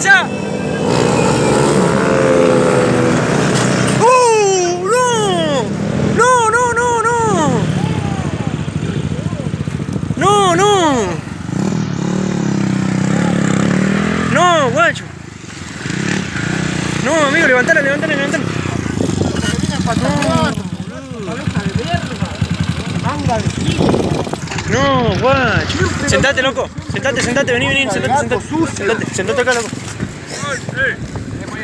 ¡Uh! ¡No! ¡No, no, no, no! ¡No, no! ¡No, guacho! No, amigo, levantala, levantala, levantala. No, guacho. Sentate, loco. Sentate, sentate, vení, vení. Sentate, sentate. Sentate, sentate acá, loco. Oh, shit.